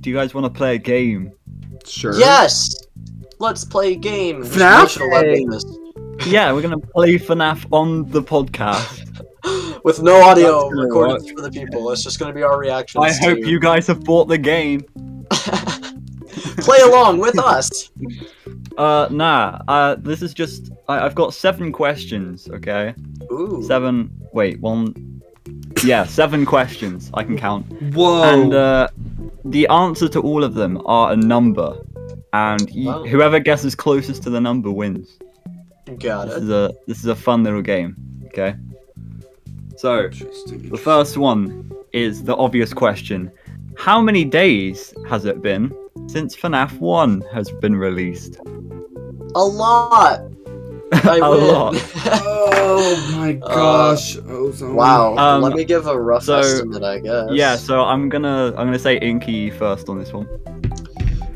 do you guys want to play a game? Sure. Yes! Let's play a game. FNAF? Yeah, we're gonna play FNAF on the podcast. With no audio That's gonna for the people. It's just gonna be our reactions. I hope to- you guys have bought the game. play along with us. Uh, nah. Uh, this is just. I, I've got seven questions. Okay. Ooh. Seven. Wait, one. Yeah, seven questions. I can count. Whoa. And uh, the answer to all of them are a number, and y- Wow. whoever guesses closest to the number wins. Got This it. is a this is a fun little game. Okay. So the first one is the obvious question: How many days has it been since FNAF One has been released? A lot. I A win. lot. Oh my gosh. Ozone. wow. Um, Let me give a rough so- estimate, I guess. Yeah. So I'm gonna I'm gonna say Inky first on this one.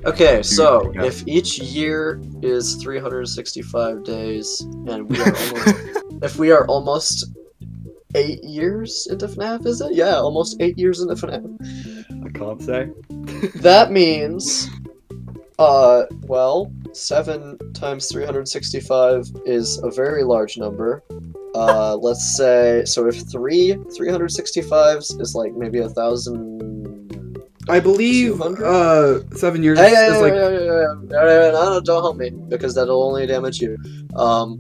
Okay, so Yeah. if each year is 365 days, and we are almost, if we are almost eight years into FNAF, is it? Yeah, almost eight years into FNAF. I can't say. That means, uh, well, seven times 365 is a very large number. Uh, let's say, so if three 365s is like maybe a thousand. I believe 200? uh seven years Hey, is hey, like hey, hey, hey, no, no, don't help me because that'll only damage you. Um,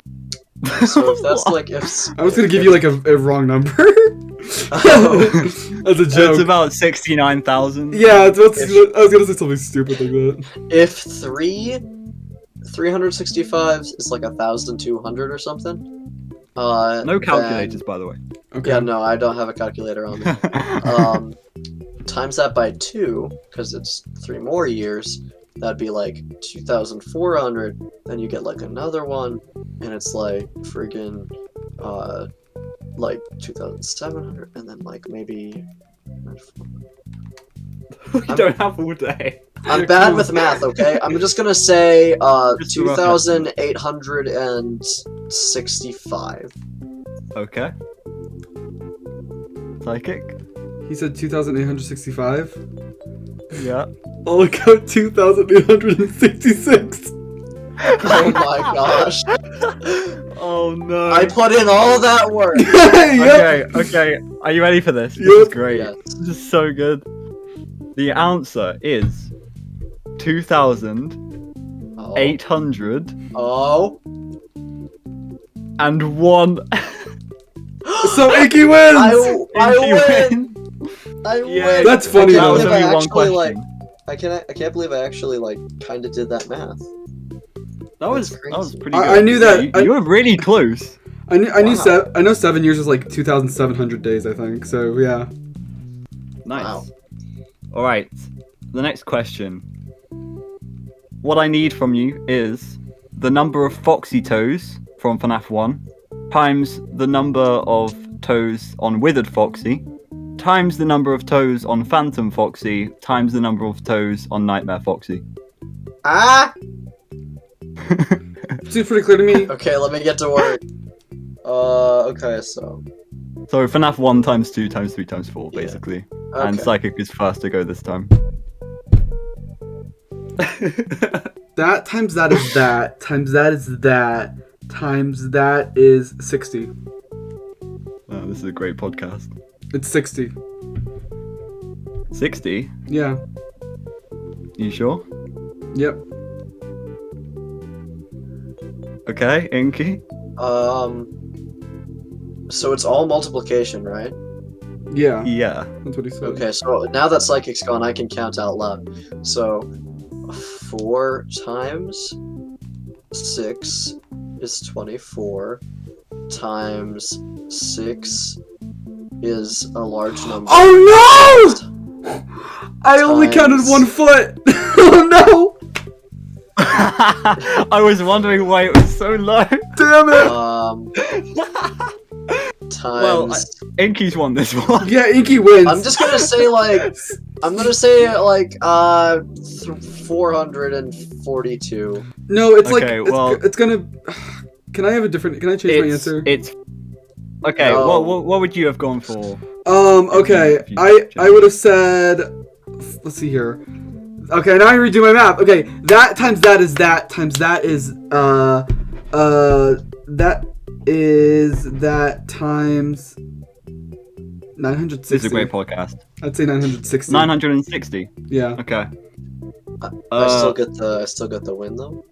so if that's like if I was gonna give you like a, a wrong number. Oh. As a It's joke. about sixty-nine thousand. yeah, it's, it's, I was gonna say something stupid like that. if three 365s is like a thousand two hundred or something. Uh, No then- calculators, by the way. Okay. Yeah, no, I don't have a calculator on me. um, times that by two, because it's three more years, that'd be like 2,400. Then you get like another one, and it's like friggin' uh, like 2,700, and then like maybe. we don't have all day. I'm bad with math, okay? I'm just gonna say uh, Just a rough estimate. 2,865. Okay. Psychic. He said 2,865. Yeah. I'll look out 2,866. Oh my gosh. Oh no. I put in all that work. yep. Okay, okay. Are you ready for this? This is great. Yes. This is so good. The answer is two thousand Oh. eight hundred Oh. oh. and one. So Icky wins! I, I Inky win. wins. I Yeah, win. That's funny, I That can't was though. believe I only one actually like. question. I can't. I can't believe I actually like kind of did that math. That was that was pretty I- good. I knew that- You, I- you were really close. I knew, I knew, Wow. se- I know seven years is like 2,700 days, I think. So yeah. Nice. Wow. All right. The next question. What I need from you is the number of Foxy toes from FNAF 1 times the number of toes on Withered Foxy times the number of toes on Phantom Foxy times the number of toes on Nightmare Foxy. Ah. Seems pretty clear to me. Okay, let me get to work. Uh. Okay. So. So FNAF 1 times 2 times 3 times 4, Yeah. basically. Okay. And Psychic is first to go this time. That times that is that times that is that times that is 60. Oh, this is a great podcast. It's 60. 60? Yeah. You sure? Yep. Okay, Inky. Um. So it's all multiplication, right? Yeah. Yeah. That's what he said. Okay. So now that psychic's gone, I can count out loud. So, four times six is twenty-four. Times six is a large number. Oh no! I only counted one foot. oh no! I was wondering why it was so low. Damn it! Um. Well, Times. Inky's won this one. Yeah, Inky wins. I'm just gonna say like I'm gonna say like uh four hundred and forty-two. No, it's like Okay, it's, well- it's gonna. Can I have a different? Can I change my answer? it's okay. No. What, what what would you have gone for? Um. Okay. If you- I I would have said. Let's see here. Okay, now I redo my math. Okay, that times that is that times that is uh uh that is that times 960. This is a great podcast. I'd say nine hundred sixty. 960. Yeah. Okay. I Uh, still get the I still get the win though.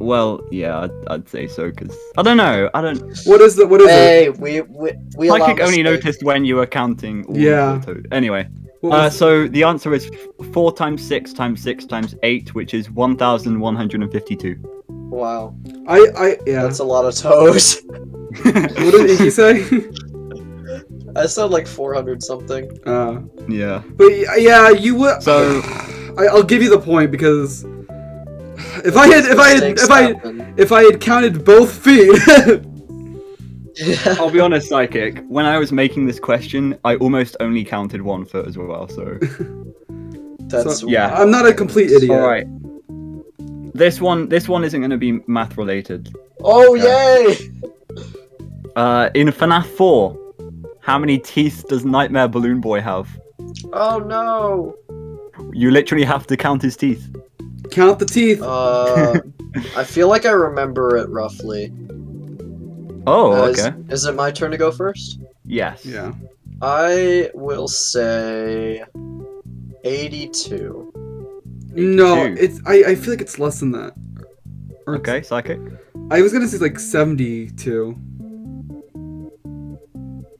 Well, yeah, I'd, I'd say so because I don't know. I don't. What is the what is it? Hey, we we we Psychic only mistakes. noticed when you were counting. All Yeah. The anyway, What uh, so the answer is four times six times six times eight, which is one thousand one hundred and fifty-two. Wow, I I yeah. that's a lot of toes. What did Inky say? I said like 400 something. uh, yeah. but yeah, you would. So I, I'll give you the point because if I had if I had if I if I had counted both feet. Yeah. I'll be honest, psychic. When I was making this question, I almost only counted one foot as well. So That's So- Yeah. I'm not a complete idiot. all right. This one, this one isn't going to be math related. Oh Okay. yay! Uh, in FNAF 4, how many teeth does Nightmare Balloon Boy have? Oh no! You literally have to count his teeth. Count the teeth. Uh, I feel like I remember it roughly. Oh, Uh, okay. Is, it my turn to go first? Yes. yeah. I will say 82. No, it's I, I feel like it's less than that. Or Okay, psychic. I was gonna say like 72.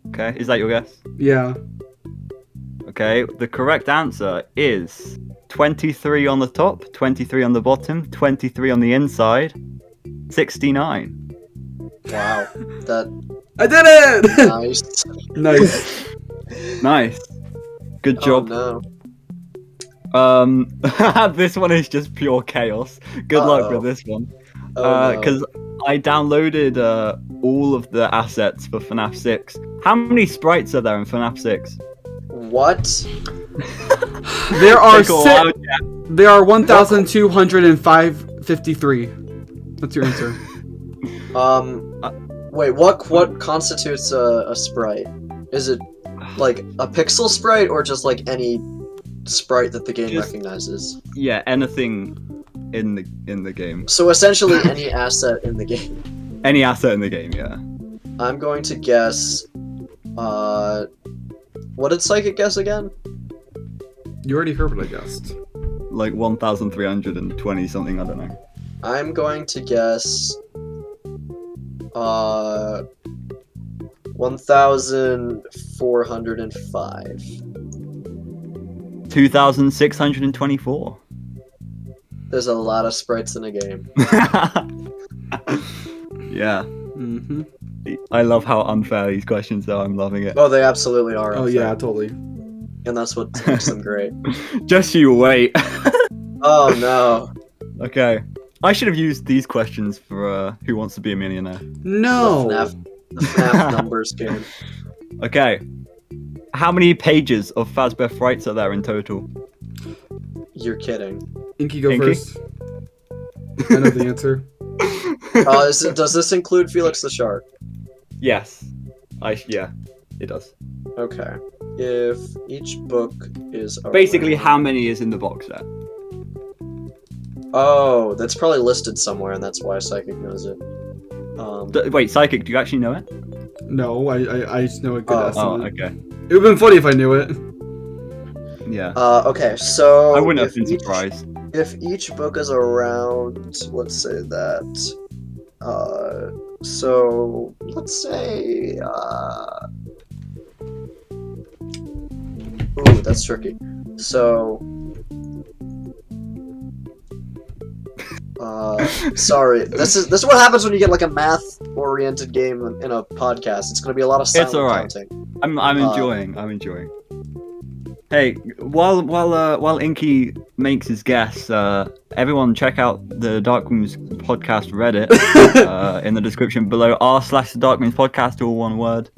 Okay, is that your guess? Yeah. Okay, the correct answer is 23 on the top, 23 on the bottom, 23 on the inside, 69. Wow, that I did it! nice. nice. Nice. Good job. Oh, Um, this one is just pure chaos. Good luck Uh-oh. with this one. no. Oh, no. Because I downloaded uh, all of the assets for FNAF 6. How many sprites are there in FNAF 6? what? There are Take a si- there are 1,205.53. That's your answer. Um, Uh, wait, what what constitutes a, a sprite? Is it like a pixel sprite or just like any sprite that the game Just- recognizes? Yeah, anything in the in the game. So essentially any asset in the game. Any asset in the game, yeah. I'm going to guess. Uh, what did Psychic guess again? You already heard what I guessed. Like 1,320 something, I don't know. I'm going to guess. Uh, one thousand four hundred and five. 2,624. There's a lot of sprites in a game. yeah, Mm-hmm. I love how unfair these questions are. I'm loving it. Oh, they absolutely are. Oh yeah, totally. and that's what makes them great. Just you wait. Oh no. okay. I should have used these questions for uh, Who Wants to Be a Millionaire. No. The FNAF, the FNAF numbers game. Okay. How many pages of Fazbear Frights are there in total? You're kidding. Inky, go Inky? first. I know the answer. Uh, is it, does this include Felix the Shark? yes. I yeah, it does. Okay. If each book is Basically, around- how many is in the box set? Oh, that's probably listed somewhere, and that's why Psychic knows it. Um, D- wait, Psychic, do you actually know it? No, I I, I just know a good Oh, Oh, okay. It would have been funny if I knew it. Yeah. uh, okay, so I wouldn't have been each- surprised. if each book is around, let's say that, uh, so let's say, uh, ooh, that's tricky. So, uh, sorry, this is this is what happens when you get like a math-oriented game in- in a podcast. It's gonna be a lot of silent alright. counting. I'm I'm Uh, enjoying. I'm enjoying. Hey, while while uh, while Inky makes his guess, uh, everyone check out the Dark Rooms podcast Reddit uh, in the description below. R slash the Dark Rooms podcast, all one word.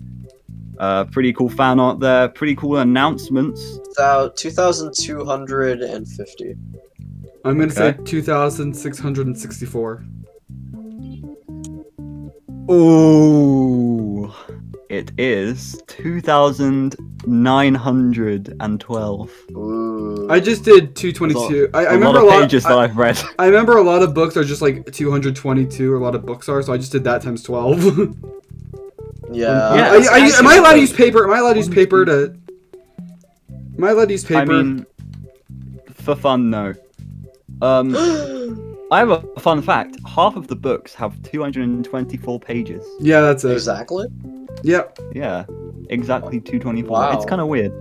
Uh, pretty cool fan art there. Pretty cool announcements. About 2,250. I'm gonna Okay. say 2,664. Ooh, it is two thousand nine hundred and twelve. Ooh. Ooh. I just did 222. I, I a remember lot of a lot. pages that I, I've read. I remember a lot of books are just like 222. A lot of books are, so I just did that times 12. yeah. Um, yeah, I- it's I- am I allowed to use paper? Am I allowed to use paper to? Am I allowed to use paper? I mean, for fun, no. Um, I have a fun fact. Half of the books have 224 pages. yeah, that's it. exactly. Yep. Yeah, exactly 224. Wow. It's kind of weird.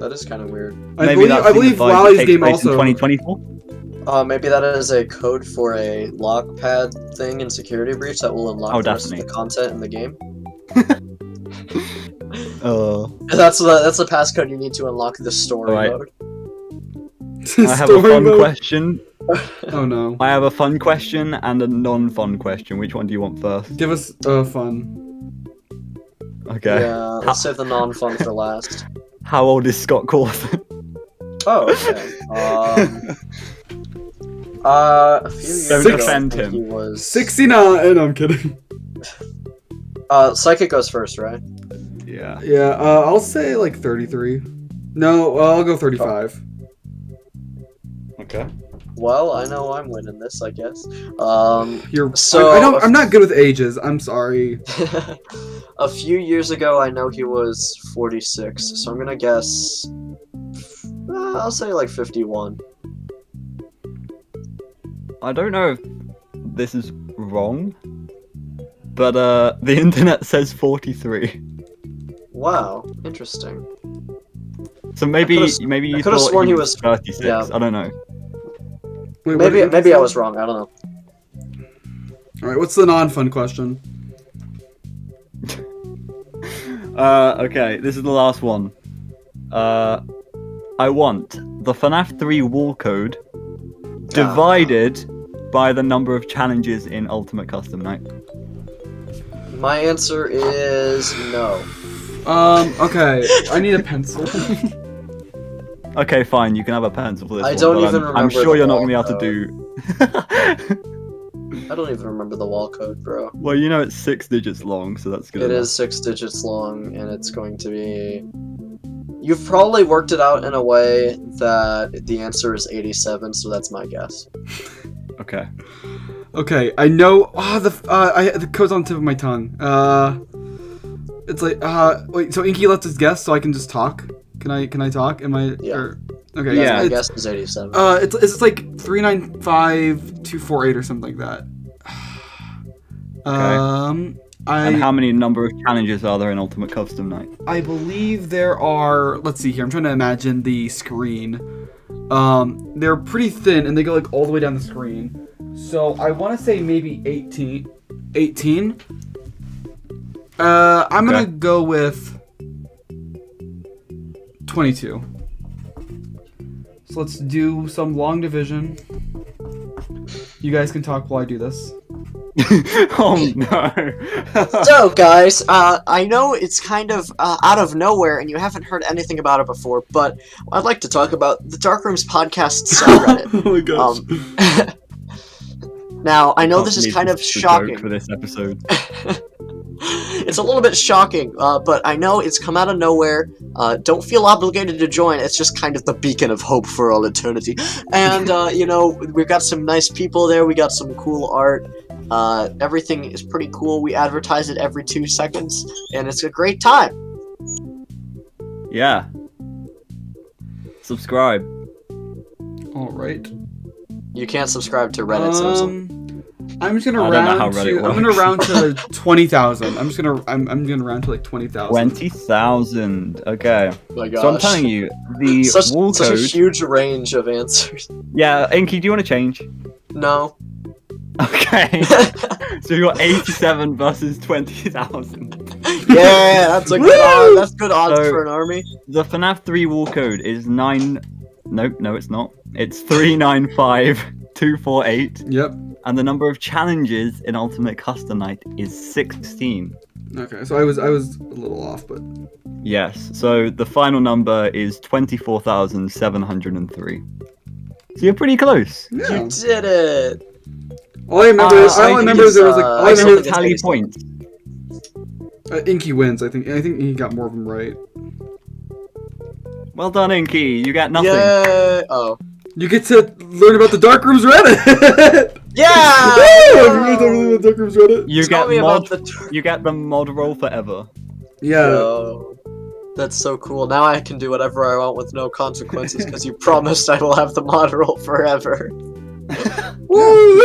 That is kind of weird. I Maybe believe that I believe Wally's game also. 2024. Uh, maybe that is a code for a lock pad thing in Security Breach that will unlock Oh, the rest of the content in the game. Uh, That's the that's the passcode you need to unlock the story Alright. mode. I have a fun mode. question. Oh no. I have a fun question and a non-fun question. Which one do you want first? Give us uh fun. Okay. Yeah, let's save the non-fun for last. How old is Scott Cawthon? Oh, okay. Um, uh, a few years Don't ago, defend I think him. He was 69. I'm kidding. Uh, Psychic goes first, right? yeah. Yeah. Uh, I'll say like 33. No, uh, I'll go 35. Okay. Well, I know I'm winning this, I guess. Um, You're. So- I, I don't. I'm not good with ages. I'm sorry. a few years ago, I know he was 46, so I'm gonna guess. Uh, I'll say like 51. I don't know if this is wrong, but uh, the internet says 43. Wow, interesting. So maybe maybe you could've thought sworn he he was was- 36. yeah. I don't know. Wait, Maybe maybe I was wrong. I don't know. All right. What's the non-fun question? Uh, okay, this is the last one. Uh, I want the FNAF 3 wall code divided by the number of challenges in Ultimate Custom Night. My answer is no. Um. Okay. I need a pencil. Okay, fine, you can have a pencil for this I one, don't even I'm, I'm sure the you're not going to be able to do. I don't even remember the wall code, bro. well, you know it's six digits long, so that's good. It enough. is six digits long, and it's going to be. You've probably worked it out in a way that the answer is 87, so that's my guess. Okay. Okay, I know. Ah, the uh, I the code's on the tip of my tongue. Uh, it's like uh, wait. So Inky lets us guess, so I can just talk. Can I? Can I talk? Am I? Yeah. Or, okay. Yeah. I guess it's 87. uh, it's it's like three nine five two four eight or something like that. okay. Um, And how many number of challenges are there in Ultimate Custom Night? I believe there are. Let's see here. I'm trying to imagine the screen. Um, they're pretty thin and they go like all the way down the screen. So I want to say maybe 18. 18. Uh, I'm gonna go with 22. So let's do some long division. You guys can talk while I do this. oh no! So, guys, uh, I know it's kind of uh, out of nowhere and you haven't heard anything about it before, but I'd like to talk about the Dark Rooms podcast subreddit. oh my gosh. Um, now, I know Can't this is kind of this is joke shocking. for this episode. it's a little bit shocking, uh, but I know it's come out of nowhere. Uh, don't feel obligated to join. It's just kind of the beacon of hope for all eternity. And, uh, you know, we've got some nice people there. We got some cool art. Uh, everything is pretty cool. We advertise it every two seconds, and it's a great time. Yeah. Subscribe. All right. You can't subscribe to Reddit, Simpson. I'm just gonna I don't know how round Reddit to. I'm gonna round to twenty thousand. I'm just gonna. I'm, I'm gonna round to like twenty thousand. Twenty thousand. Okay. Oh my gosh. So I'm telling you, the such, wall such code. a huge range of answers. Yeah, Inky, do you want to change? No. Okay. so you got 87 versus 20,000. yeah, that's a good Woo! odds. That's good odds So- for an army. The FNAF 3 wall code is 9. Nope, no, it's not. It's 395248. Yep. And the number of challenges in Ultimate Custom Night is 16. Okay. So I was I was a little off, but Yes, so the final number is 24,703. So you're pretty close. yeah. You did it. All I remember. Uh, is all I I remember is there was like. it's, uh, all I I remember. think it's Tally based points. Uh, Inky wins. I think. I think he got more of them right. Well done, Inky. You got nothing. Yay! Oh. You get to learn about the Dark Rooms Reddit. Yeah! Woo! Have you guys ever learned about the Dark Rooms Reddit? You get me mod. about the You get the mod role forever. Yeah. Yo, that's so cool. Now I can do whatever I want with no consequences because you promised I will have the mod role forever. Woo!